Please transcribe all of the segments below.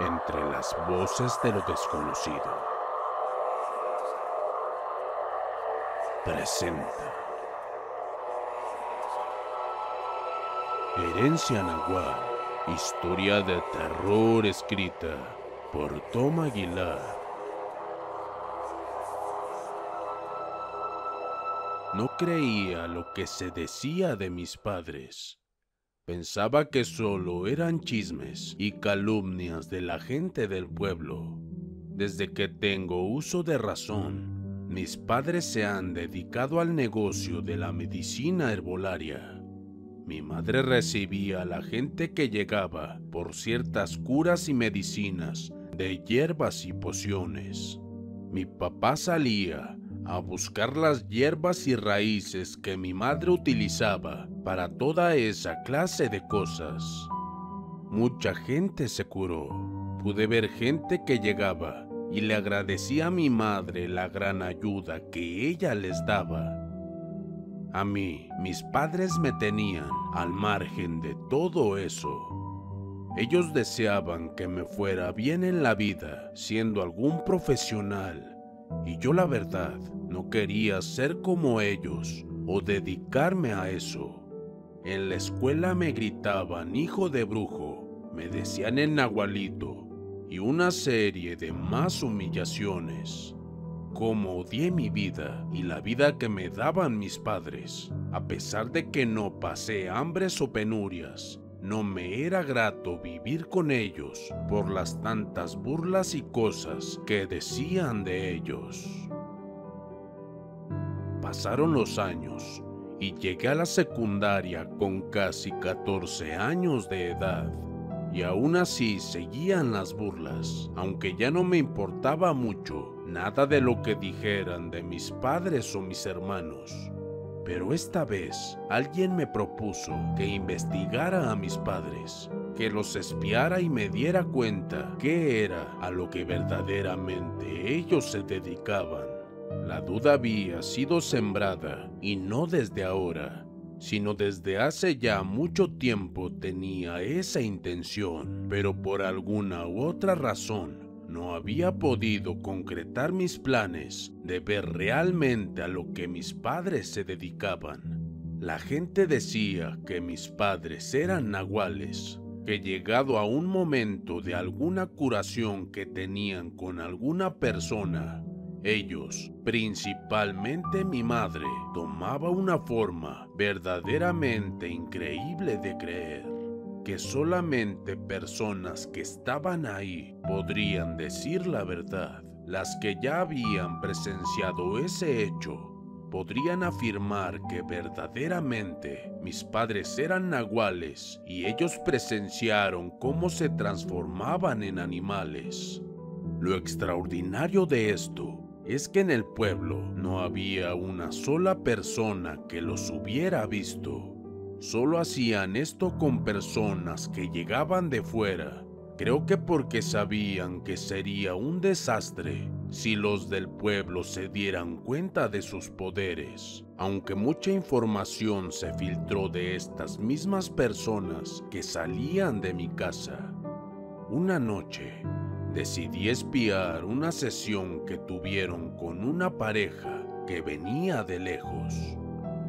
entre las voces de lo desconocido. Presenta. Herencia Nahual, historia de terror escrita por Tom Aguilar. No creía lo que se decía de mis padres. Pensaba que solo eran chismes y calumnias de la gente del pueblo. Desde que tengo uso de razón, mis padres se han dedicado al negocio de la medicina herbolaria. Mi madre recibía a la gente que llegaba por ciertas curas y medicinas de hierbas y pociones. Mi papá salía a buscar las hierbas y raíces que mi madre utilizaba para toda esa clase de cosas. Mucha gente se curó. Pude ver gente que llegaba y le agradecía a mi madre la gran ayuda que ella les daba. A mí, mis padres me tenían al margen de todo eso. Ellos deseaban que me fuera bien en la vida, siendo algún profesional, y yo la verdad no quería ser como ellos o dedicarme a eso. En la escuela me gritaban hijo de brujo, me decían el nahualito y una serie de más humillaciones. Como odié mi vida y la vida que me daban mis padres, a pesar de que no pasé hambres o penurias, no me era grato vivir con ellos por las tantas burlas y cosas que decían de ellos. Pasaron los años y llegué a la secundaria con casi 14 años de edad. Y aún así seguían las burlas, aunque ya no me importaba mucho nada de lo que dijeran de mis padres o mis hermanos. Pero esta vez alguien me propuso que investigara a mis padres, que los espiara y me diera cuenta qué era a lo que verdaderamente ellos se dedicaban. La duda había sido sembrada y no desde ahora, sino desde hace ya mucho tiempo tenía esa intención, pero por alguna u otra razón no había podido concretar mis planes de ver realmente a lo que mis padres se dedicaban. La gente decía que mis padres eran nahuales, que llegado a un momento de alguna curación que tenían con alguna persona, ellos, principalmente mi madre, tomaba una forma verdaderamente increíble de creer que solamente personas que estaban ahí podrían decir la verdad. Las que ya habían presenciado ese hecho podrían afirmar que verdaderamente mis padres eran nahuales y ellos presenciaron cómo se transformaban en animales. Lo extraordinario de esto es que en el pueblo no había una sola persona que los hubiera visto. Solo hacían esto con personas que llegaban de fuera. Creo que porque sabían que sería un desastre si los del pueblo se dieran cuenta de sus poderes. Aunque mucha información se filtró de estas mismas personas que salían de mi casa. Una noche, decidí espiar una sesión que tuvieron con una pareja que venía de lejos.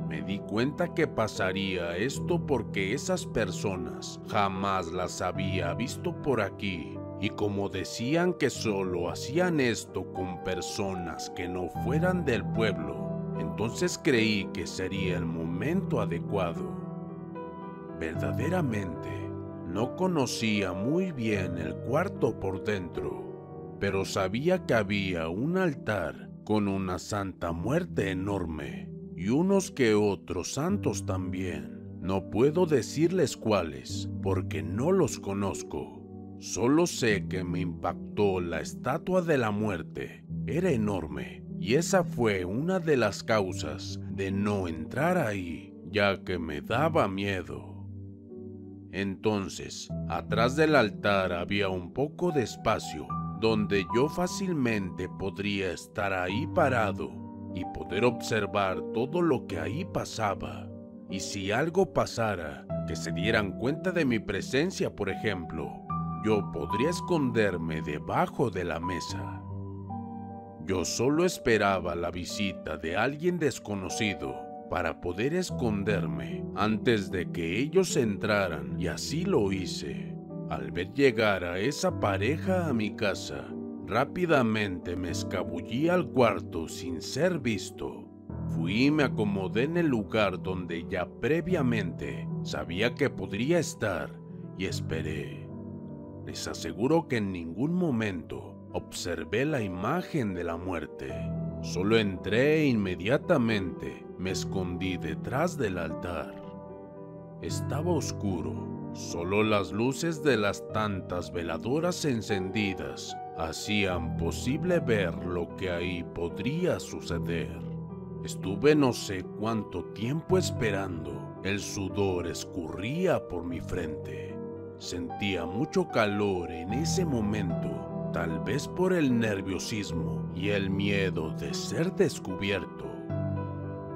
Me di cuenta que pasaría esto porque esas personas jamás las había visto por aquí y como decían que solo hacían esto con personas que no fueran del pueblo, entonces creí que sería el momento adecuado. Verdaderamente, no conocía muy bien el cuarto por dentro, pero sabía que había un altar con una santa muerte enorme y unos que otros santos también. No puedo decirles cuáles, porque no los conozco. Solo sé que me impactó la estatua de la muerte. Era enorme, y esa fue una de las causas de no entrar ahí, ya que me daba miedo. Entonces, atrás del altar había un poco de espacio donde yo fácilmente podría estar ahí parado y poder observar todo lo que ahí pasaba. Y si algo pasara, que se dieran cuenta de mi presencia, por ejemplo, yo podría esconderme debajo de la mesa. Yo solo esperaba la visita de alguien desconocido para poder esconderme antes de que ellos entraran y así lo hice. Al ver llegar a esa pareja a mi casa, rápidamente me escabullí al cuarto sin ser visto. Fui y me acomodé en el lugar donde ya previamente sabía que podría estar y esperé. Les aseguro que en ningún momento observé la imagen de la muerte. Solo entré inmediatamente me escondí detrás del altar. Estaba oscuro, solo las luces de las tantas veladoras encendidas hacían posible ver lo que ahí podría suceder. Estuve no sé cuánto tiempo esperando. El sudor escurría por mi frente. Sentía mucho calor en ese momento, tal vez por el nerviosismo y el miedo de ser descubierto.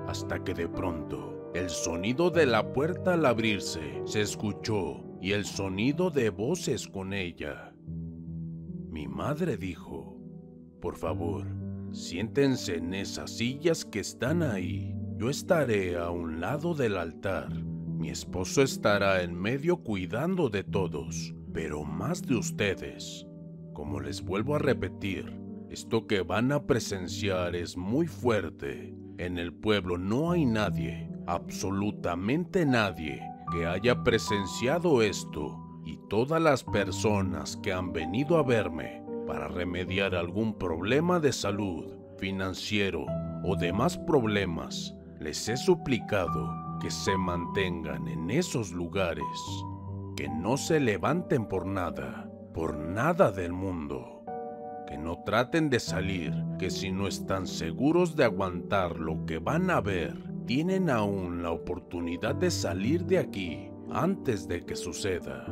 Hasta que de pronto, el sonido de la puerta al abrirse se escuchó y el sonido de voces con ella. Mi madre dijo, por favor, siéntense en esas sillas que están ahí. Yo estaré a un lado del altar. Mi esposo estará en medio cuidando de todos, pero más de ustedes. Como les vuelvo a repetir, esto que van a presenciar es muy fuerte. En el pueblo. No hay nadie, absolutamente nadie, que haya presenciado esto. Y todas las personas que han venido a verme para remediar algún problema de salud, financiero o demás problemas, les he suplicado que se mantengan en esos lugares, que no se levanten por nada, por nada del mundo, que no traten de salir, que si no están seguros de aguantar lo que van a ver, tienen aún la oportunidad de salir de aquí antes de que suceda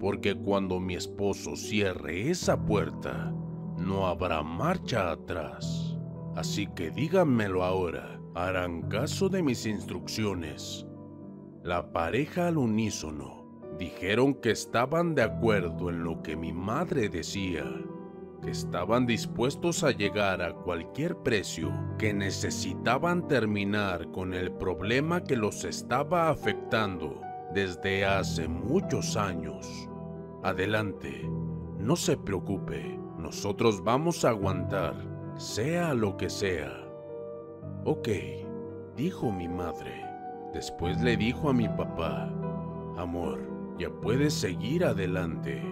porque cuando mi esposo cierre esa puerta, no habrá marcha atrás. Así que díganmelo ahora, harán caso de mis instrucciones. La pareja al unísono dijeron que estaban de acuerdo en lo que mi madre decía, que estaban dispuestos a llegar a cualquier precio, que necesitaban terminar con el problema que los estaba afectando desde hace muchos años. Adelante, no se preocupe, nosotros vamos a aguantar, sea lo que sea. Ok, dijo mi madre. Después le dijo a mi papá, amor, ya puedes seguir adelante.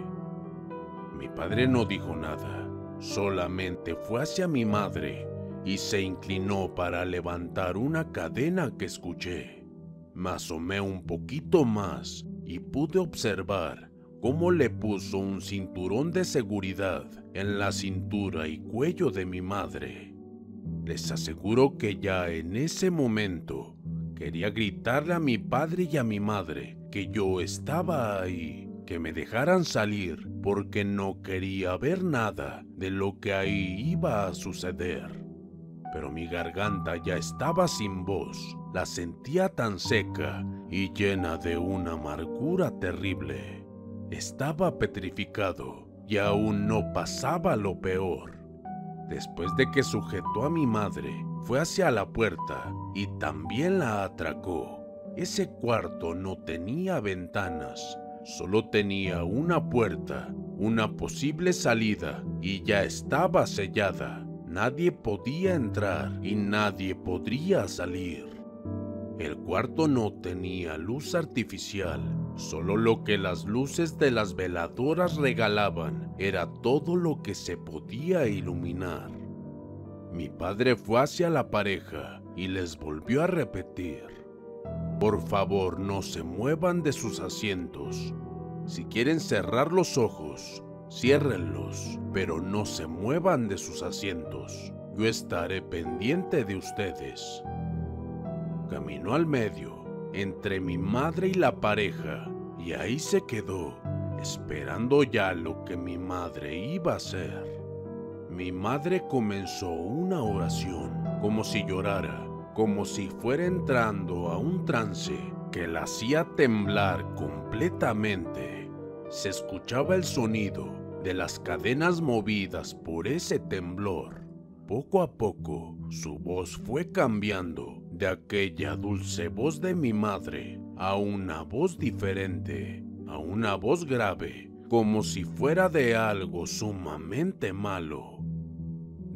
Mi padre no dijo nada, solamente fue hacia mi madre y se inclinó para levantar una cadena que escuché. Me asomé un poquito más y pude observar cómo le puso un cinturón de seguridad en la cintura y cuello de mi madre. Les aseguro que ya en ese momento quería gritarle a mi padre y a mi madre que yo estaba ahí, que me dejaran salir porque no quería ver nada de lo que ahí iba a suceder. Pero mi garganta ya estaba sin voz, la sentía tan seca y llena de una amargura terrible. Estaba petrificado y aún no pasaba lo peor. Después de que sujetó a mi madre, fue hacia la puerta y también la atracó. Ese cuarto no tenía ventanas, solo tenía una puerta, una posible salida y ya estaba sellada. Nadie podía entrar y nadie podría salir. El cuarto no tenía luz artificial Solo lo que las luces de las veladoras regalaban era todo lo que se podía iluminar. Mi padre fue hacia la pareja y les volvió a repetir, por favor no se muevan de sus asientos. Si quieren cerrar los ojos, ciérrenlos, pero no se muevan de sus asientos. Yo estaré pendiente de ustedes. Caminó al medio entre mi madre y la pareja y ahí se quedó, esperando ya lo que mi madre iba a hacer. Mi madre comenzó una oración, como si llorara, como si fuera entrando a un trance que la hacía temblar completamente. se escuchaba el sonido de las cadenas movidas por ese temblor. Poco a poco, su voz fue cambiando de aquella dulce voz de mi madre a una voz diferente, a una voz grave, como si fuera de algo sumamente malo.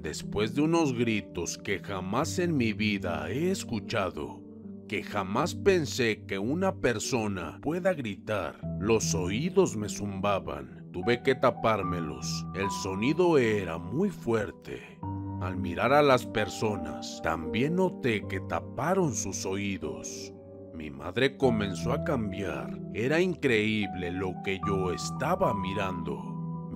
Después de unos gritos que jamás en mi vida he escuchado, que jamás pensé que una persona pueda gritar. Los oídos me zumbaban. Tuve que tapármelos. El sonido era muy fuerte. Al mirar a las personas, también noté que taparon sus oídos. Mi madre comenzó a cambiar. Era increíble lo que yo estaba mirando.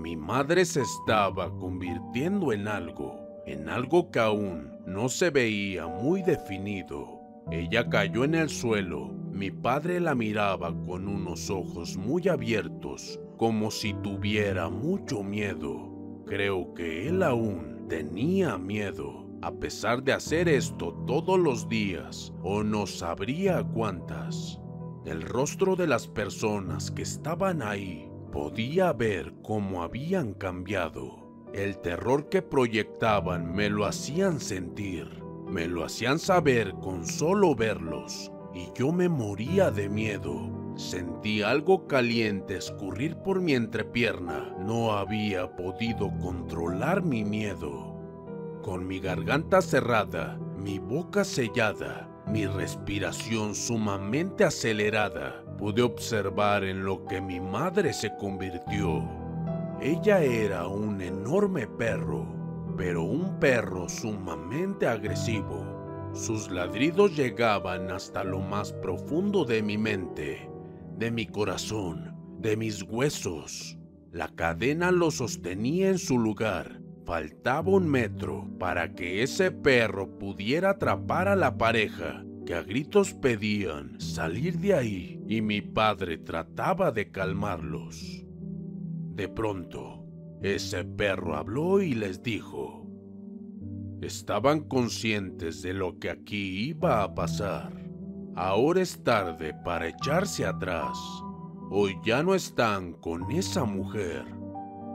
Mi madre se estaba convirtiendo en algo, en algo que aún no se veía muy definido. Ella cayó en el suelo. Mi padre la miraba con unos ojos muy abiertos, como si tuviera mucho miedo. Creo que él aún tenía miedo, a pesar de hacer esto todos los días, o no sabría cuántas. El rostro de las personas que estaban ahí podía ver cómo habían cambiado. El terror que proyectaban me lo hacían sentir. Me lo hacían saber con solo verlos y yo me moría de miedo. Sentí algo caliente escurrir por mi entrepierna. No había podido controlar mi miedo. Con mi garganta cerrada, mi boca sellada, mi respiración sumamente acelerada, pude observar en lo que mi madre se convirtió. Ella era un enorme perro pero un perro sumamente agresivo. Sus ladridos llegaban hasta lo más profundo de mi mente, de mi corazón, de mis huesos. La cadena lo sostenía en su lugar. Faltaba un metro para que ese perro pudiera atrapar a la pareja que a gritos pedían salir de ahí y mi padre trataba de calmarlos. De pronto, ese perro habló y les dijo, estaban conscientes de lo que aquí iba a pasar. Ahora es tarde para echarse atrás. Hoy ya no están con esa mujer.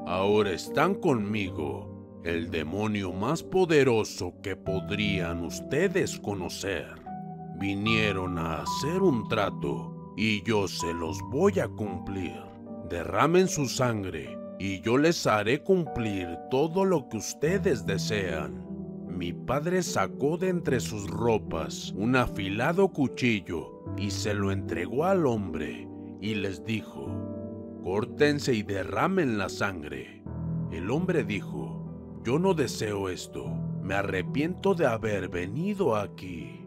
Ahora están conmigo, el demonio más poderoso que podrían ustedes conocer. Vinieron a hacer un trato y yo se los voy a cumplir. Derramen su sangre y yo les haré cumplir todo lo que ustedes desean. Mi padre sacó de entre sus ropas un afilado cuchillo y se lo entregó al hombre y les dijo, córtense y derramen la sangre. El hombre dijo, yo no deseo esto, me arrepiento de haber venido aquí.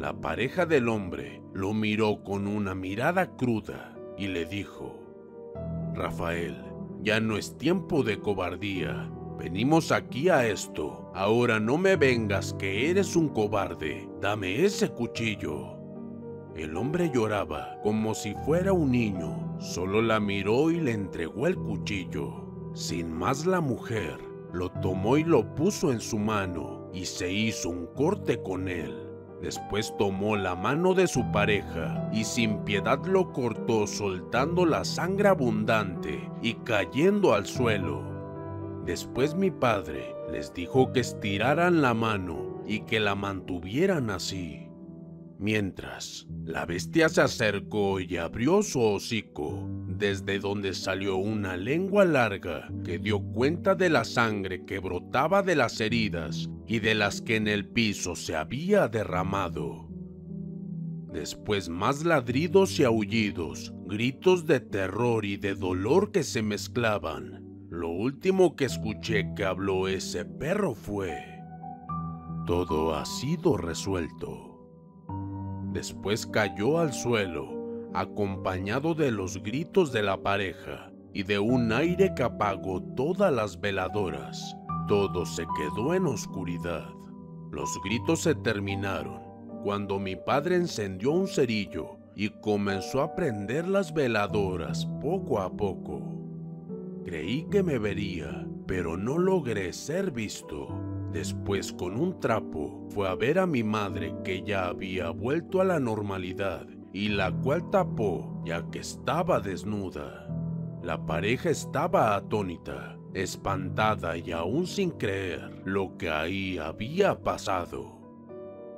La pareja del hombre lo miró con una mirada cruda y le dijo, Rafael, ya no es tiempo de cobardía. Venimos aquí a esto. Ahora no me vengas que eres un cobarde. Dame ese cuchillo. El hombre lloraba como si fuera un niño. Solo la miró y le entregó el cuchillo. Sin más la mujer lo tomó y lo puso en su mano y se hizo un corte con él. Después tomó la mano de su pareja y sin piedad lo cortó soltando la sangre abundante y cayendo al suelo. Después mi padre les dijo que estiraran la mano y que la mantuvieran así. Mientras, la bestia se acercó y abrió su hocico, desde donde salió una lengua larga que dio cuenta de la sangre que brotaba de las heridas y de las que en el piso se había derramado. Después más ladridos y aullidos, gritos de terror y de dolor que se mezclaban. Lo último que escuché que habló ese perro fue, todo ha sido resuelto. Después cayó al suelo, acompañado de los gritos de la pareja y de un aire que apagó todas las veladoras. Todo se quedó en oscuridad. Los gritos se terminaron cuando mi padre encendió un cerillo y comenzó a prender las veladoras poco a poco. Creí que me vería, pero no logré ser visto. Después con un trapo fue a ver a mi madre que ya había vuelto a la normalidad y la cual tapó ya que estaba desnuda. La pareja estaba atónita, espantada y aún sin creer lo que ahí había pasado.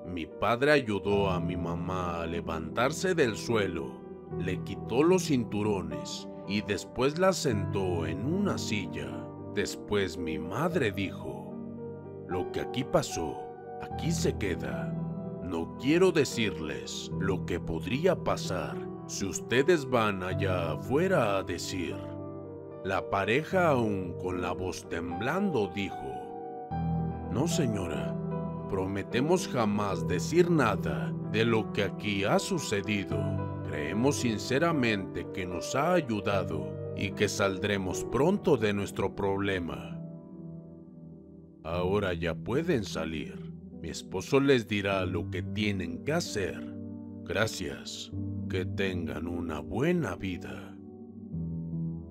Mi padre ayudó a mi mamá a levantarse del suelo, le quitó los cinturones y después la sentó en una silla. Después mi madre dijo, lo que aquí pasó, aquí se queda. No quiero decirles lo que podría pasar si ustedes van allá afuera a decir. La pareja aún con la voz temblando dijo, No señora, prometemos jamás decir nada de lo que aquí ha sucedido. Creemos sinceramente que nos ha ayudado y que saldremos pronto de nuestro problema. Ahora ya pueden salir. Mi esposo les dirá lo que tienen que hacer. Gracias. Que tengan una buena vida.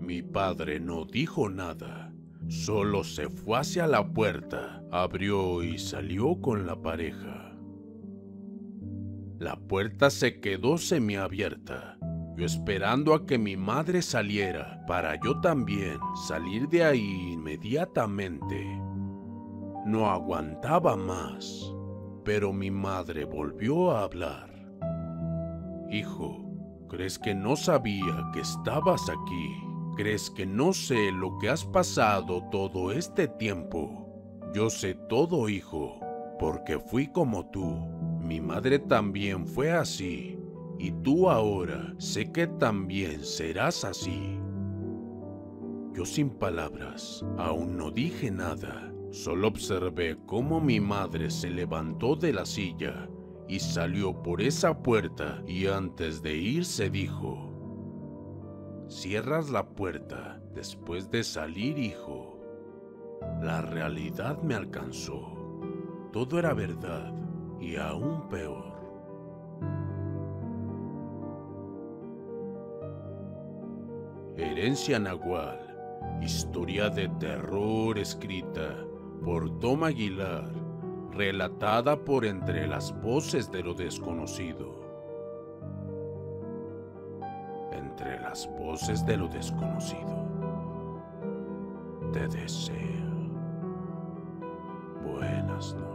Mi padre no dijo nada, solo se fue hacia la puerta, abrió y salió con la pareja. La puerta se quedó semiabierta, yo esperando a que mi madre saliera para yo también salir de ahí inmediatamente. No aguantaba más, pero mi madre volvió a hablar. Hijo, ¿crees que no sabía que estabas aquí? ¿Crees que no sé lo que has pasado todo este tiempo? Yo sé todo, hijo, porque fui como tú. Mi madre también fue así, y tú ahora sé que también serás así. Yo sin palabras, aún no dije nada, solo observé cómo mi madre se levantó de la silla y salió por esa puerta y antes de irse dijo, Cierras la puerta después de salir, hijo. La realidad me alcanzó. Todo era verdad y aún peor. Herencia Nahual, historia de terror escrita por Tom Aguilar relatada por entre las voces de lo desconocido. Entre las voces de lo desconocido. Te deseo buenas noches.